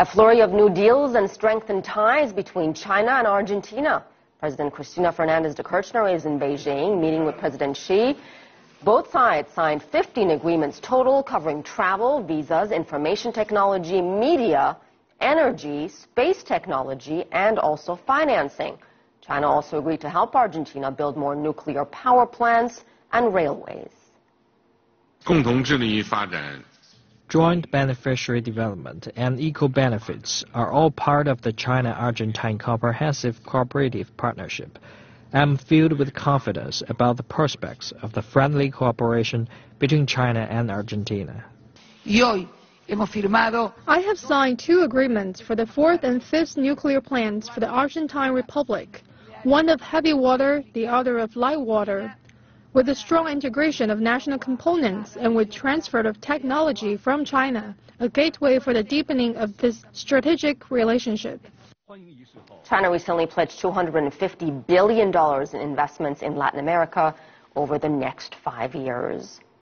A flurry of new deals and strengthened ties between China and Argentina. President Cristina Fernandez de Kirchner is in Beijing meeting with President Xi. Both sides signed 15 agreements total covering travel, visas, information technology, media, energy, space technology, and also financing. China also agreed to help Argentina build more nuclear power plants and railways. 共同致力于发展 Joint beneficiary development and equal benefits are all part of the China-Argentine Comprehensive Cooperative Partnership. I'm filled with confidence about the prospects of the friendly cooperation between China and Argentina. I have signed two agreements for the fourth and fifth nuclear plants for the Argentine Republic, one of heavy water, the other of light water with a strong integration of national components and with transfer of technology from China, a gateway for the deepening of this strategic relationship. China recently pledged $250 billion in investments in Latin America over the next five years.